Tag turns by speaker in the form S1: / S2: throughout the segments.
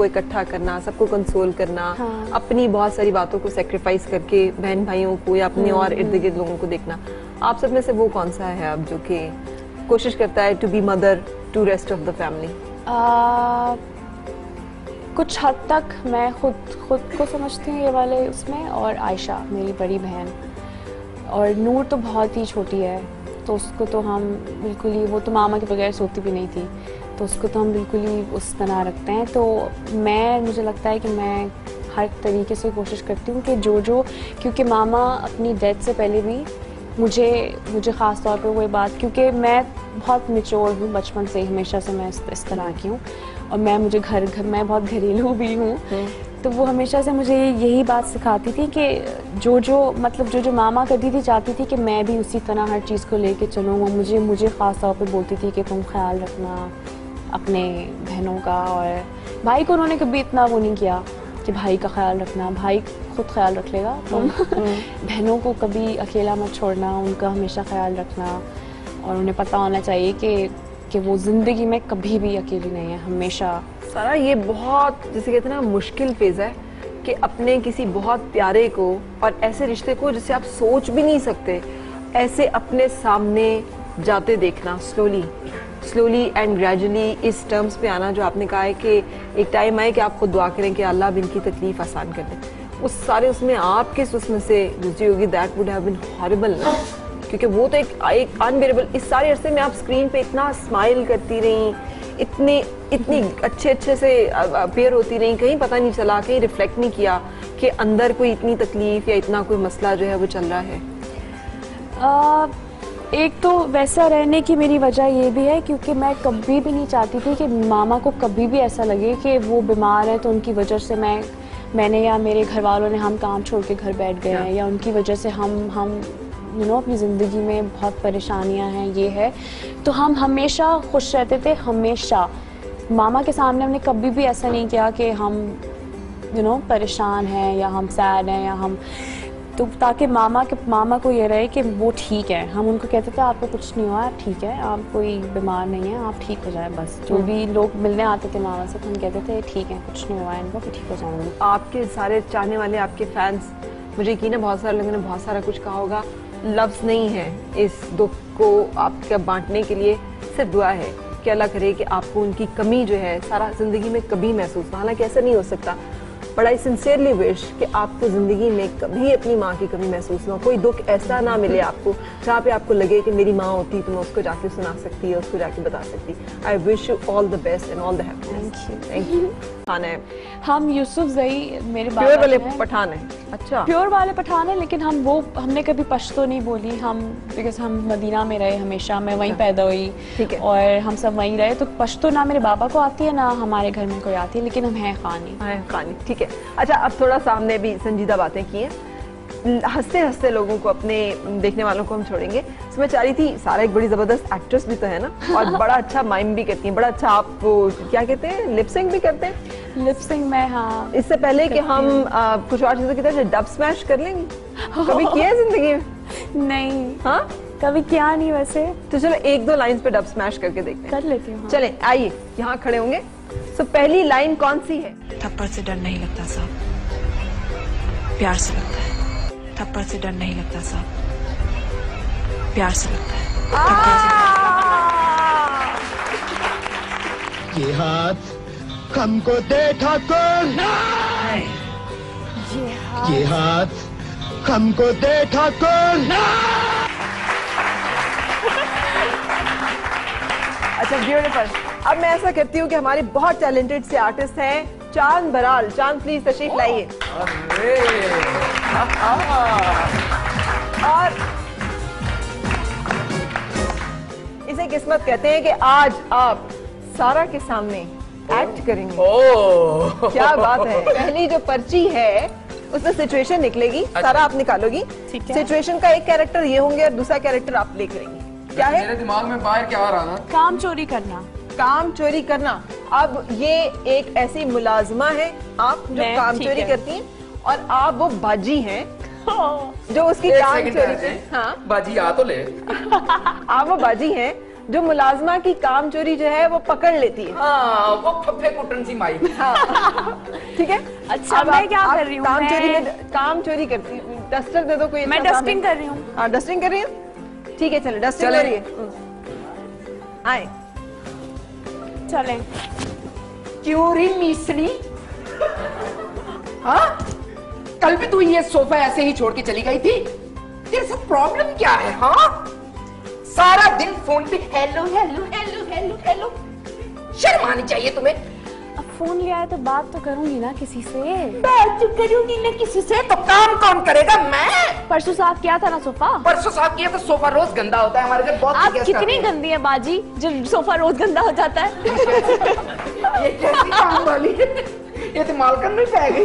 S1: सबको इकट्ठा करना सबको कंसोल करना
S2: हाँ।
S1: अपनी बहुत सारी बातों को सेक्रीफाइस करके बहन भाइयों को या अपने और इर्द गिर्द लोगों को देखना। आप सब में से वो कौन सा है अब जो कि कोशिश करता है to be mother to rest of the family
S2: कुछ हद तक मैं खुद खुद को समझती हूँ ये वाले उसमें और आयशा मेरी बड़ी बहन। और नूर तो बहुत ही छोटी है तो उसको तो हम बिल्कुल ही वो तो मामा के बगैर सोती भी नहीं थी। तो उसको तो हम बिल्कुल ही उस तरह रखते हैं। तो मैं मुझे लगता है कि मैं हर तरीके से कोशिश करती हूँ कि जो जो क्योंकि मामा अपनी डेथ से पहले भी मुझे मुझे ख़ास तौर पे वही बात क्योंकि मैं बहुत मिच्योर हूँ बचपन से हमेशा से मैं इस, इस तरह की हूँ। और मैं मुझे घर घर मैं बहुत घरेलू भी हूँ। तो वो हमेशा से मुझे यही बात सिखाती थी कि जो जो मतलब जो जो मामा करती थी चाहती थी कि मैं भी उसी तरह हर चीज़ को लेके चलूँ। वो मुझे मुझे ख़ास तौर पे बोलती थी कि तुम ख्याल रखना। अपने बहनों का और भाई को उन्होंने कभी इतना वो नहीं किया कि भाई का ख्याल रखना भाई खुद ख्याल रख लेगा। तुम बहनों को कभी अकेला मत छोड़ना उनका हमेशा ख्याल रखना और उन्हें पता होना चाहिए कि कि वो ज़िंदगी में कभी भी अकेली नहीं है हमेशा।
S1: सारा ये बहुत जैसे कहते हैं ना मुश्किल फ़ेज़ है कि अपने किसी बहुत प्यारे को और ऐसे रिश्ते को जिसे आप सोच भी नहीं सकते ऐसे अपने सामने जाते देखना स्लोली स्लोली एंड ग्रेजुअली इस टर्म्स पे आना जो आपने कहा है कि एक टाइम आए कि आप खुद दुआ करें कि अल्लाह अब इनकी तकलीफ़ आसान कर दे। उस सारे उसमें आपके उसमें से गुजरी होगी that would have been horrible ना? क्योंकि वो तो एक एक अनबेरेबल इस सारे अरसे में आप स्क्रीन पे इतना स्माइल करती रही इतनी इतनी अच्छे अच्छे से अपेयर होती रही कहीं पता नहीं चला कहीं रिफ्लेक्ट नहीं किया कि अंदर कोई इतनी तकलीफ़ या इतना कोई मसला जो है वो चल रहा है।
S2: आ, एक तो वैसा रहने की मेरी वजह ये भी है क्योंकि मैं कभी भी नहीं चाहती थी कि मामा को कभी भी ऐसा लगे कि वो बीमार है तो उनकी वजह से मैं मैंने या मेरे घर वालों ने हम काम छोड़ के घर बैठ गए हैं या उनकी वजह से हम हम यू नो अपनी ज़िंदगी में बहुत परेशानियाँ हैं ये है। तो हम हमेशा खुश रहते थे हमेशा। मामा के सामने हमने कभी भी ऐसा नहीं किया कि हम यू you नो know, परेशान हैं या हम सैड हैं या हम तो ताकि मामा के मामा को ये रहे कि वो ठीक है। हम उनको कहते थे आपको कुछ नहीं हुआ आप ठीक है आप कोई बीमार नहीं है आप ठीक हो जाए बस। जो भी लोग मिलने आते थे मामा से तो हम कहते थे ठीक है कुछ नहीं हुआ है इनको ठीक हो जाऊँगी
S1: आपके सारे चाहने वाले आपके फैंस मुझे यकीन है बहुत सारे लोगों ने बहुत सारा कुछ कहा होगा। लफ्ज़ नहीं है इस दुख को आपका बांटने के लिए सिर्फ़ दुआ है कि अल्लाह करे कि आपको उनकी कमी जो है सारा ज़िंदगी में कभी महसूस हालाँकि ऐसा नहीं हो सकता बट आई सिंसियरली विश कि आपको ज़िंदगी में कभी अपनी माँ की कमी महसूस ना हो। कोई दुख ऐसा ना मिले आपको जहाँ पे आपको लगे कि मेरी माँ होती तो मैं उसको जाके सुना सकती है उसको जाके बता सकती। I wish you all the best and all the happiness thank you खाना है।
S2: हम यूसुफ जई मेरे
S1: प्योर वाले पठान है। अच्छा।
S2: प्योर वाले पठान है लेकिन हम वो हमने कभी पश्तो नहीं बोली। हम बिकॉज़ हम मदीना में रहे हमेशा मैं वहीं
S1: अच्छा।
S2: पैदा हुई।
S1: ठीक है।
S2: और हम सब वहीं रहे तो पश्तो ना मेरे बाबा को आती है ना हमारे घर में कोई आती है लेकिन हम हैं खानी।
S1: हाँ खानी। ठीक है। अच्छा अब थोड़ा सा हमने भी संजीदा बातें की हैं। हँसते हँसते लोगों को अपने देखने वालों को हम छोड़ेंगे। तो मैं चाह रही थी सारा एक बड़ी ज़बरदस्त एक्ट्रेस भी तो है ना? और बड़ा अच्छा माइम भी करती हैं। बड़ा अच्छा आप वो क्या कहते हैं? लिपसिंग भी करते हैं?
S2: लिपसिंग में हाँ
S1: इससे पहले कि हम आ, कुछ और चीज़ों की तरह डब स्मैश कर लेंगे? कभी किया है ज़िंदगी में?
S2: नहीं।
S1: हाँ?
S2: कभी क्या नहीं वैसे।
S1: तो चलो एक दो लाइंस पे डब स्मैश करके देखते हैं।
S2: कर लेती हूँ हाँ।
S1: चले आइए यहाँ खड़े होंगे। तो पहली लाइन कौन सी है?
S3: थप्पड़ से डर नहीं लगता साहब। प्यार से लगता है। थप्पड़ से डर नहीं लगता साहब। प्यार से लगता है।
S4: ये हाथ हमको दे ठाकुर ये हाथ हमको दे ठाकुर
S1: अच्छा ब्यूटीफुल अब मैं ऐसा करती हूँ कि हमारे बहुत टैलेंटेड से आर्टिस्ट हैं। चाँद बराल। चाँद प्लीज़ तशरीफ़ लाइए। और इसे किस्मत कहते हैं कि आज आप सारा के सामने एक्ट करेंगे। ओ। क्या बात है। पहली जो पर्ची है उसमें सिचुएशन निकलेगी अच्छा। सारा आप निकालोगी। सिचुएशन का एक कैरेक्टर ये होंगे और दूसरा कैरेक्टर आप प्ले करेंगे क्या है?
S5: मेरे दिमाग में बाहर क्या आ रहा ना
S2: काम चोरी करना।
S1: काम चोरी करना। अब ये एक ऐसी मुलाजमा है आप जो काम चोरी
S2: है।
S1: करती हैं और आप वो बाजी हैं जो उसकी काम चोरी कर हाँ।
S5: बाजी आ तो ले।
S1: आप वो बाजी हैं जो मुलाजमा की काम चोरी जो है वो पकड़ लेती है।
S5: हाँ वो फफे कुटन सी माई।
S1: ठीक है?
S2: अच्छा,
S1: अब
S2: मैं क्या कर रही हूँ?
S1: काम चोरी
S2: में
S1: काम चोरी करती हूँ। डस्टर दे दो कोई
S2: मैं डस्टिंग कर रही हूँ।
S1: हाँ डस्टिंग कर रही हूँ? ठीक है चलो डस्टिंग कर रही है। हम्म। आए।
S2: चलें।
S5: क्यों री हाँ? कल भी तू ये सोफा ऐसे ही छोड़ के चली गई थी? तेरे साथ प्रॉब्लम क्या है हाँ? सारा दिन फ़ोन पे hello hello hello hello hello. शर्म आनी चाहिए तुम्हें।
S2: फ़ोन लिया है तो बात तो करूँगी ना किसी से।
S5: बात तो करूँगी ना किसी से? तो काम कौन करेगा? मैं?
S2: परसों साफ़ किया था ना सोफा?
S5: परसों साफ़ किया तो सोफा रोज गंदा होता है हमारे घर बहुत
S2: आप कितनी गंदी है बाजी जो सोफा रोज गंदा हो जाता है?
S5: ये कैसी काम वाली है? ये तो मालकन में पै गई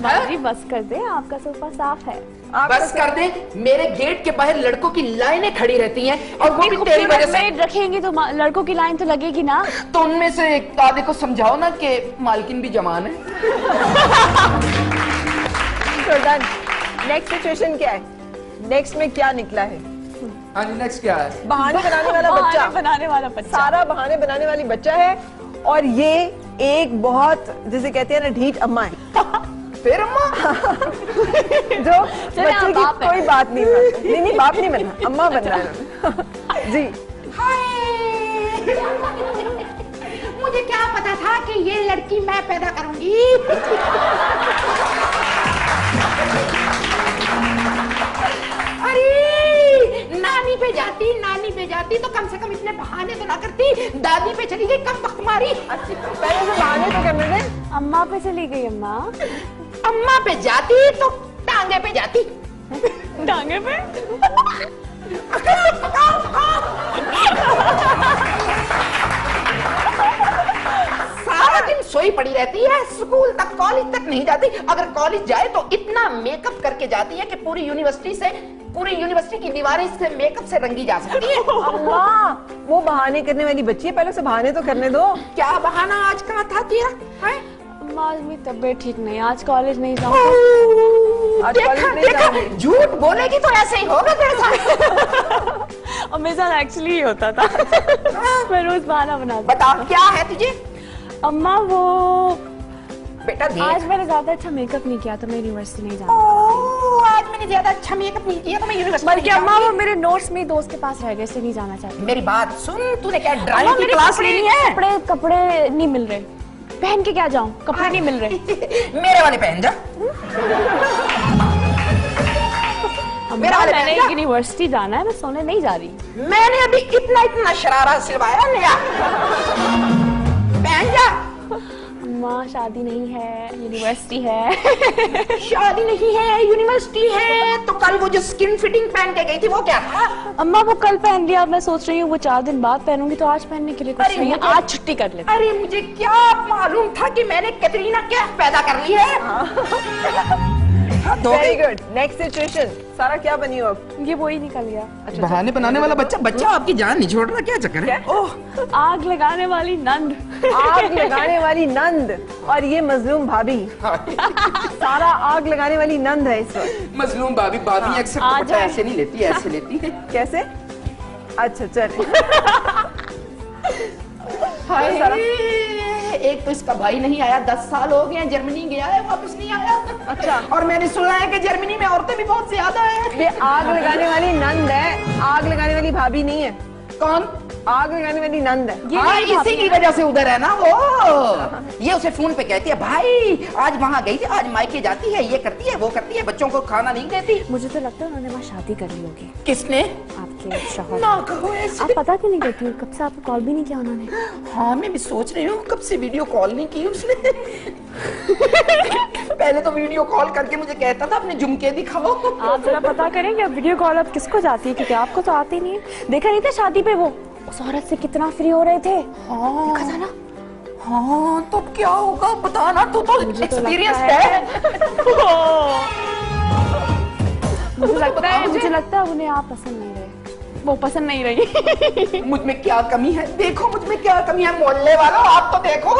S2: बाजी बस कर दे आपका सोफा साफ़ है।
S5: बस कर दे मेरे गेट के बाहर लड़कों की लाइनें खड़ी रहती हैं और वो भी तेरी वजह से
S2: रखेंगे तो लड़कों की लाइन तो लगेगी ना।
S5: तो उनमें से एक आधे को समझाओ ना कि मालकिन भी जमान है।
S1: नेक्स्ट सिचुएशन क्या है? नेक्स्ट में क्या निकला है?
S5: हाँ नेक्स्ट क्या है?
S1: बहाने बनाने वाला बच्चा।
S2: बनाने वाला बच्चा।
S1: सारा बहाने बनाने वाली बच्चा है और ये एक बहुत जिसे कहते हैं ना ढीठ अम्मा है।
S5: फिर अम्मा?
S1: जो बच्चे की कोई बात नहीं मानती नहीं नहीं बाप नहीं बनना अम्मा बनना है। जी।
S6: मुझे क्या पता था कि ये लड़की मैं पैदा करूँगी? अरे नानी पे जाती नानी पे जाती तो कम से कम इतने बहाने तो ना करती। दादी पे चली गई कम वक्त मारी।
S1: पहले से बहाने तो करने दे
S2: अम्मा पे चली गई अम्मा।
S6: अम्मा पे जाती तो टांगे पे जाती।
S2: टांगे पे?
S6: सारा दिन सोई पड़ी रहती है स्कूल तक कॉलेज तक नहीं जाती। अगर कॉलेज जाए तो इतना मेकअप करके जाती है कि पूरी यूनिवर्सिटी से पूरी यूनिवर्सिटी की दीवारें इससे मेकअप से रंगी जा सकती है।
S1: अम्मा वो बहाने करने वाली बच्ची है पहले से बहाने तो करने दो।
S6: क्या बहाना आज का था तेरा? हैं?
S2: आज मेरी तबीयत ठीक नहीं आज कॉलेज नहीं जाऊँगी।
S1: आज कॉलेज नहीं
S6: देखा झूठ बोलेगी तो ऐसे ही होगा तेरे साथ।
S2: और मेरे साथ एक्चुअली ही होता था। मैं रोज बहाना बनाती
S6: बता क्या है तुझे?
S2: अम्मा वो
S6: बेटा
S2: आज मैंने ज़्यादा अच्छा मेकअप नहीं किया तो मैं यूनिवर्सिटी नहीं जाऊँगी
S6: आज मैंने ज़्यादा अच्छा मेकअप नहीं किया तो मैं यूनिवर्सिटी
S2: बल्कि अम्मा वो मेरे नोट्स में दोस्त के पास रह गए इसलिए नहीं जाना चाहती।
S6: मेरी बात सुन तूने क्या ड्राइंग की क्लास लेनी है?
S2: कपड़े कपड़े नहीं मिल रहे। पहन के क्या जाऊँ? कपड़े नहीं मिल रहे।
S6: मेरे वाले पहन जा।
S2: मेरा
S6: वाले
S2: मैंने। यूनिवर्सिटी जाना है मैं सोने नहीं जा रही।
S6: मैंने अभी इतना इतना शरारा सिलवाया नया पहन जा।
S2: अम्मा शादी नहीं है यूनिवर्सिटी है।
S6: शादी नहीं है यूनिवर्सिटी है। तो कल वो जो स्किन फिटिंग पहन के गई थी वो क्या? था
S2: अम्मा वो कल पहन लिया मैं सोच रही हूँ वो चार दिन बाद पहनूँगी तो आज पहनने के लिए कुछ नहीं है आज छुट्टी कर ले
S6: अरे मुझे क्या मालूम था कि मैंने कैटरीना कैफ पैदा कर ली है? तो
S1: वेरी गुड नेक्स्ट सिचुएशन सारा क्या बनी हो अब?
S2: ये वो ही निकल गया।
S5: बहाने बनाने वाला बच्चा बच्चा आपकी जान नहीं छोड़ रहा क्या चक्कर है?
S1: क्या?
S2: आग लगाने वाली नंद।
S1: आग लगाने वाली नंद और ये मजलूम भाभी। सारा आग लगाने वाली नंद है इस वक्त।
S5: मजलूम भाभी भाभी अक्सर दुपट्टा
S2: जाए।
S5: ऐसे नहीं लेती ऐसे लेती। है
S1: कैसे? अच्छा चले।
S6: हाय। एक तो इसका भाई नहीं आया दस साल हो गए जर्मनी गया है वापस नहीं आया।
S1: अच्छा।
S6: और मैंने सुना है कि जर्मनी में औरतें भी बहुत ज़्यादा है।
S1: ये आग लगाने वाली नंद है आग लगाने वाली भाभी नहीं है।
S6: कौन?
S1: आग लगाने वाली नंद है।
S2: ये
S6: हाँ इसी की वजह से उधर है ना वो। ये उसे फ़ोन पे कहती है भाई आज वहाँ गई थी आज मायके जाती है ये करती है वो करती है बच्चों को खाना नहीं देती।
S2: मुझे तो लगता है उन्होंने वहाँ शादी कर ली होगी।
S6: किसने?
S2: आपके शौहर। आप पता क्यों नहीं करती हो? कब से आपको कॉल भी नहीं किया उन्होंने?
S6: हाँ मैं भी सोच रही हूँ कब से वीडियो कॉल नहीं की उसने? पहले तो वीडियो कॉल करके मुझे कहता था अपने झुमके दिखाओ।
S2: आप जरा पता करें कि वीडियो कॉल अब किसको जाती है? क्योंकि आपको तो आती नहीं है। देखा नहीं था शादी पे वो? उस औरत से कितना फ्री हो रहे थे?
S6: हाँ।
S2: देखा था ना?
S6: हाँ तो क्या होगा? बताना तू तो
S2: मुझे तो
S6: एक्सपीरियंस है।
S2: मुझे लगता है मुझे लगता है उन्हें आप पसंद नहीं रहे। वो पसंद नहीं रही।
S6: मुझमें क्या कमी है? देखो मुझमें क्या कमी है? मोहल्ले वालों आप तो देखो।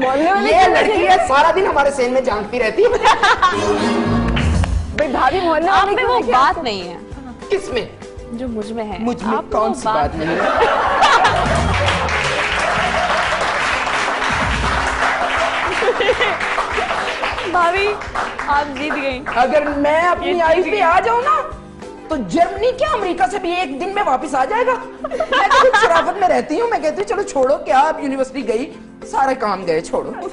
S1: मोहल्ले वाले
S6: ये लड़की है? सारा दिन हमारे सेन में झांकती रहती है।
S1: भाई भाभी मोहल्ले
S2: आप
S1: वाले
S2: में वो बात नहीं है।
S6: किसमें
S2: जो मुझमें है। मुझमें
S6: कौन सी बात नहीं है?
S2: भाभी आप जीत गई।
S6: अगर मैं अपनी आयु पे आ जाऊँ ना तो जर्मनी क्या अमेरिका से भी एक दिन में वापस आ जाएगा? मैं तो शराफत में रहती हूँ मैं कहती हूँ चलो छोड़ो क्या आप यूनिवर्सिटी गई? सारे काम गए छोड़ो।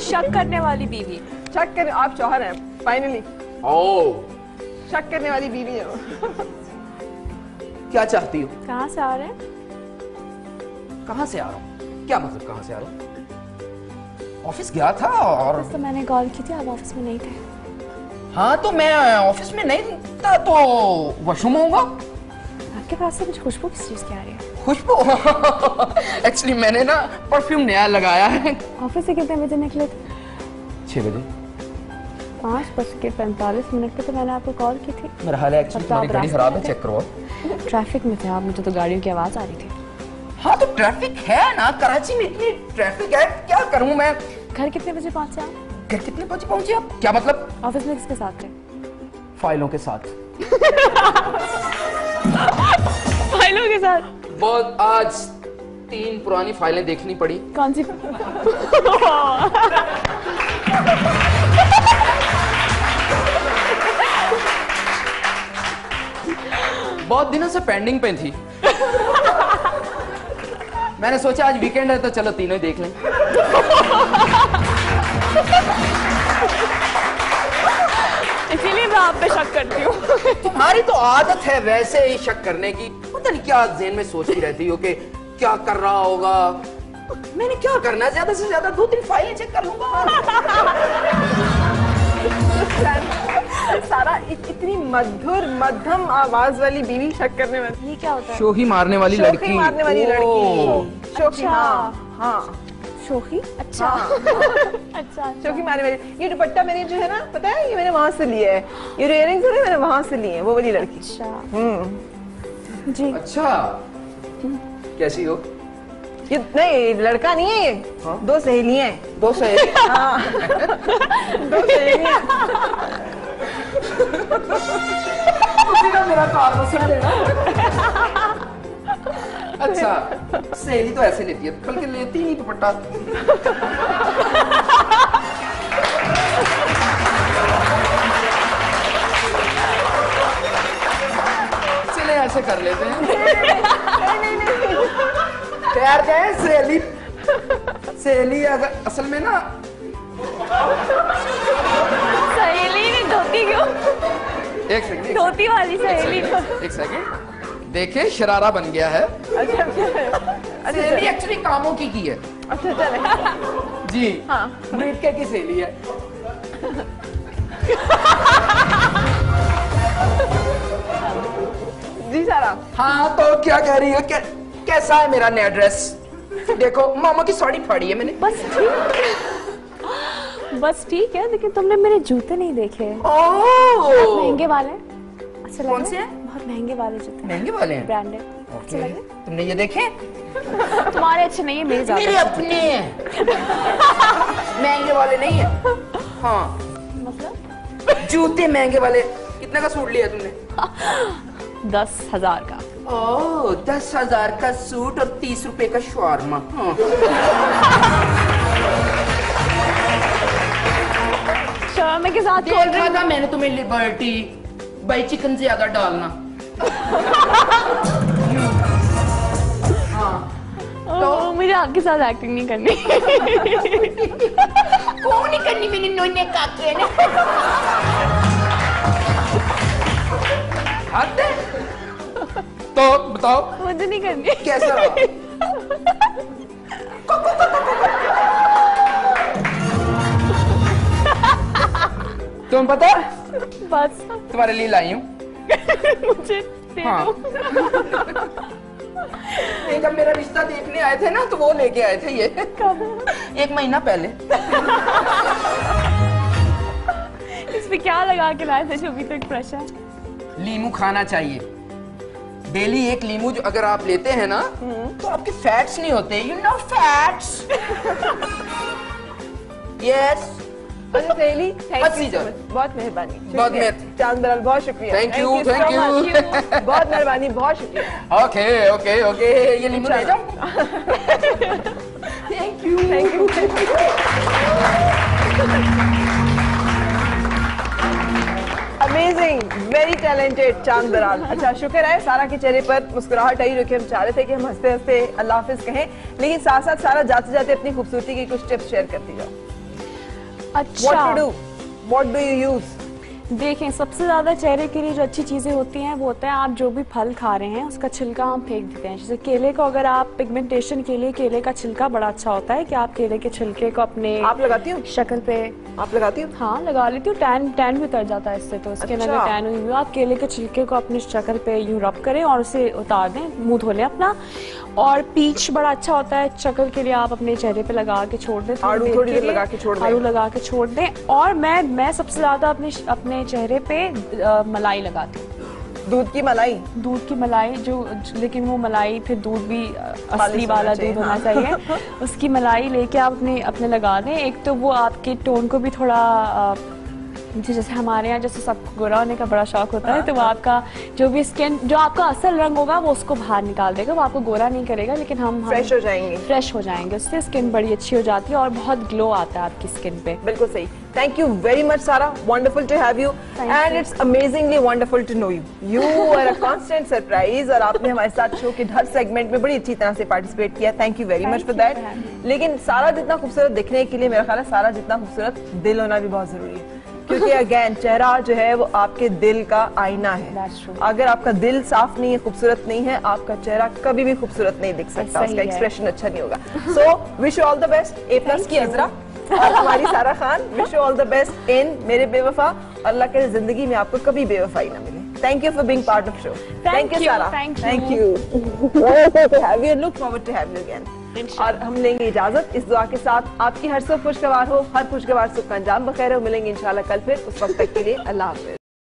S2: शक करने वाली बीवी।
S1: शक कर आप शौहर हैं फाइनली
S6: ओ।
S1: शक करने वाली बीवी है वो।
S6: क्या चाहती हो?
S2: कहाँ से आ रहे हैं?
S6: कहाँ से आ रहा हूँ? क्या मतलब कहाँ से आ रहा हूँ? ऑफ़िस गया था और
S2: तो मैंने कॉल की थी आप ऑफ़िस में नहीं थे।
S6: हाँ तो मैं ऑफ़िस में नहीं था तो वॉशरूम होगा।
S2: आपके पास से मुझे खुशबू किस चीज़ की आ रही है?
S6: खुशबू? एक्चुअली मैंने ना परफ्यूम नया लगाया है।
S2: ऑफ़िस से कितने बजे निकले थे?
S6: छह बजे।
S2: पाँच बज के पैंतालीस मिनट पे तो मैंने आपको कॉल की थी।
S6: मेरा हाल है एक्चुअली तुम्हारी गाड़ी खराब है चेक करवाओ
S2: ट्रैफ़िक में थे आप मुझे तो गाड़ियों की आवाज़ आ रही थी।
S6: हाँ तो ट्रैफ़िक है ना कराची में इतनी ट्रैफ़िक है क्या करूँ मैं?
S2: घर कितने बजे पहुँचे आप?
S6: घर कितने बजे पहुँचे आप? क्या मतलब?
S2: ऑफ़िस में किसके साथ थे?
S6: फाइलों के साथ।
S2: फाइलों के साथ।
S6: बहुत आज तीन पुरानी फाइलें देखनी पड़ी।
S2: कौन सी?
S6: बहुत दिनों से पेंडिंग पे थी। मैंने सोचा आज वीकेंड है तो चलो तीनों ही देख लें।
S2: इसीलिए मैं आप पे शक करती हूँ।
S6: तुम्हारी तो आदत है वैसे ही शक करने की। पता नहीं क्या जेन में सोचती रहती हो कि क्या कर रहा होगा। मैंने क्या करना है? ज़्यादा से ज़्यादा दो तीन फाइलें चेक कर लूँगा।
S1: सारा इत, इतनी मधुर मध्यम आवाज़ वाली बीवी शक करने वाली।
S2: ये क्या होता है?
S6: शोही मारने वाली
S1: शोखी
S6: लड़की।
S1: मारने वाली लड़की। शोखी
S2: अच्छा।
S1: हाँ हाँ।
S2: शोखी अच्छा।
S1: हाँ।
S2: अच्छा
S1: शोखी मारने वाली। ये दुपट्टा मैंने जो है ना पता है ये मैंने वहाँ से लिया है। ये इयरिंग्स है मैंने वहाँ से लिए हैं वो वाली लड़की।
S2: अच्छा।
S1: हम्म।
S2: जी।
S6: अच्छा। कैसी हो?
S1: ये नहीं लड़का नहीं है ये। दो सहेलियाँ हैं।
S6: दो सहेली।
S1: हाँ। दो सहेलियाँ
S6: मेरा कार अच्छा सहेली तो ऐसे लेती है बल्कि लेती नहीं दुपट्टा। चले ऐसे कर लेते हैं। तैयार जाए सहेली। सहेली अगर असल में ना
S2: सहेली ने धोती क्यों?
S6: एक सेकंड
S2: धोती वाली सहेली।
S6: एक सेकंड देखे शरारा बन गया है।
S1: अच्छा अच्छा।
S6: सहेली एक्चुअली कामों की की है।
S1: अच्छा चले।
S6: जी
S1: हाँ।
S6: मृतके की सहेली है।
S1: जी सारा।
S6: हाँ तो क्या कह रही है? कै, कैसा है मेरा नया ड्रेस देखो मामा की साड़ी फाड़ी है मैंने।
S2: बस ठीक बस ठीक है लेकिन तुमने मेरे जूते नहीं देखे। महँगे वाले। अच्छा
S6: कौन से
S2: हैं?
S6: हैं?
S2: बहुत महँगे वाले जूते
S6: महँगे वाले हैं?
S2: ब्रांडेड अच्छे लग
S6: तुमने ये देखे?
S2: तुम्हारे अच्छे नहीं है मेरे
S6: मेरे अपने हैं। महँगे वाले नहीं है। हाँ।
S2: मतलब?
S6: जूते महँगे वाले। कितने का सूट लिया तुमने?
S2: दस हज़ार का।
S6: ओह दस हज़ार का सूट और तीस रुपए का शवारमा हाँ।
S2: शर्मा के साथ कोल्ड
S6: देखा था मैंने तुम्हें लिबर्टी बाई चिकन से ज़्यादा डालना
S2: तो मुझे आपके साथ एक्टिंग नहीं करनी
S6: कौन नहीं करनी मैंने नोने काके ने हद है। तो बताओ।
S2: मुझे नहीं करनी।
S6: कैसा रहा? तुम पता
S2: बस।
S6: तुम्हारे लिए लाई हूँ।
S2: मुझे दे
S6: हाँ।
S2: दो।
S6: ये जब मेरा रिश्ता देखने आए थे ना तो वो लेके आए थे ये। कब? एक महीना पहले।
S2: इसमें क्या लगा के लाए थे जो अभी तक फ्रेश है
S6: लीमू खाना चाहिए। डेली एक लीमू जो अगर आप लेते हैं ना तो आपके फैट्स नहीं होते। You know fats yes
S1: thank you बहुत मेहरबानी।
S5: बहुत
S1: चाँद बराल बहुत शुक्रिया। So
S5: thank you.
S1: much. बहुत मेहरबानी बहुत शुक्रिया।
S5: ओके ओके ओके ये लीमू ले जाओ। Thank you
S1: thank you amazing very talented Chand Daral अच्छा शुक्र है सारा के चेहरे पर मुस्कुराहट आई कि हम चाह रहे थे कि हम हँसते हँसते अल्लाह हाफिज कहें लेकिन साथ साथ सारा जाते जाते अपनी खूबसूरती की कुछ टिप्स शेयर करती जाओ व्हाट
S2: अच्छा
S1: to do what do you use
S2: देखें सबसे ज़्यादा चेहरे के लिए जो अच्छी चीज़ें होती हैं वो होता है आप जो भी फल खा रहे हैं उसका छिलका हम फेंक देते हैं। जैसे केले को अगर आप पिगमेंटेशन के लिए केले का छिलका बड़ा अच्छा होता है कि आप केले के छिलके को अपने
S1: आप लगाती हो?
S2: शक्ल पे
S1: आप लगाती हो?
S2: हाँ लगा लेती हूँ। टैन टैन भी उतर जाता है इससे तो। उसके
S1: अच्छा।
S2: अगर टैन हुई हुई आप केले के छिलके को अपने शक्ल पे यूँ रब करें और उसे उतार दें मुँह धो लें अपना। और पीच बड़ा अच्छा होता है शक्ल के लिए आप अपने चेहरे पे लगा के छोड़ दें
S1: आड़ू थोड़ी देर लगा के छोड़ दें।
S2: आड़ू लगा के छोड़ दें। और मैं मैं सबसे ज़्यादा अपने अपने चेहरे पे मलाई लगाती हूँ।
S1: दूध की मलाई?
S2: दूध की मलाई जो लेकिन वो मलाई फिर दूध भी असली वाला दूध होना
S1: हाँ।
S2: चाहिए। उसकी मलाई लेके आप अपने अपने लगा दें। एक तो वो आपके टोन को भी थोड़ा जी जैसे हमारे यहाँ जैसे सबको गोरा होने का बड़ा शौक होता है तो वो आपका जो भी स्किन जो आपका असल रंग होगा वो उसको बाहर निकाल देगा। वो आपको गोरा नहीं करेगा लेकिन हम
S1: फ्रेश हो जाएँगे।
S2: फ्रेश हो जाएँगे। उससे स्किन बड़ी अच्छी हो जाती है और बहुत ग्लो आता है आपकी स्किन पे।
S1: बिल्कुल सही। Thank you very much Sara wonderful to have you
S2: Thank
S1: and
S2: you.
S1: It's amazingly wonderful to know you you are a constant surprise और आपने हमारे साथ शो के हर सेगमेंट में बड़ी अच्छी तरह से पार्टिसिपेट किया। Thank you very much for that लेकिन सारा जितना खूबसूरत दिखने के लिए मेरा ख्याल है सारा जितना खूबसूरत दिल होना भी बहुत ज़रूरी है। क्योंकि अगेन चेहरा जो है वो आपके दिल का आईना है। अगर आपका दिल साफ़ नहीं है खूबसूरत नहीं है आपका चेहरा कभी भी खूबसूरत नहीं दिख सकता। उसका एक्सप्रेशन अच्छा नहीं होगा। So wish all the best A plus की अजरा। और हमारी Sara Khan wish all the best in Mere Bewafa. Allah के ज़िंदगी में आपको कभी बेवफाई ना मिले। Thank you for being part of show thank you
S2: you,
S1: Sara
S2: thank you.
S1: Thank you to have you look forward to have you again और हम लेंगे इजाज़त। इस दुआ के साथ आपकी हर सुख खुशगवार हो, हर खुशगवार सुख का अंजाम। बखैर हो, मिलेंगे इंशाल्लाह कल फिर। उस वक्त तक के लिए अल्लाह हाफिज।